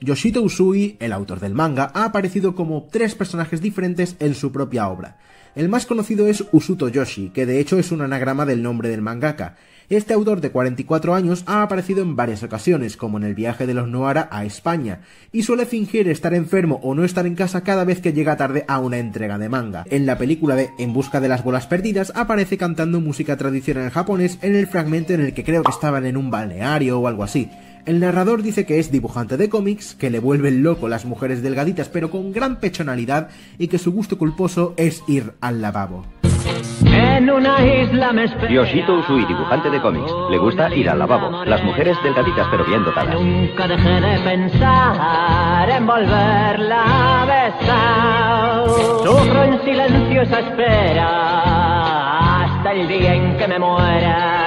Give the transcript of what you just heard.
Yoshito Usui, el autor del manga, ha aparecido como tres personajes diferentes en su propia obra. El más conocido es Usuto Yoshi, que de hecho es un anagrama del nombre del mangaka. Este autor de 44 años ha aparecido en varias ocasiones, como en el viaje de los Noara a España, y suele fingir estar enfermo o no estar en casa cada vez que llega tarde a una entrega de manga. En la película de En busca de las bolas perdidas aparece cantando música tradicional japonés en el fragmento en el que creo que estaban en un balneario o algo así. El narrador dice que es dibujante de cómics, que le vuelven loco las mujeres delgaditas pero con gran pechonalidad y que su gusto culposo es ir al lavabo. En una isla me Yoshito Usui, dibujante de cómics. Le gusta ir al lavabo. Las mujeres delgaditas pero bien dotadas. Nunca dejé de pensar en volverla a besar. Sufro en silencio esa espera hasta el día en que me muera.